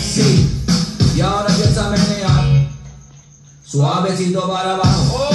Sí. Y ahora empieza a menear. Suavecito para abajo.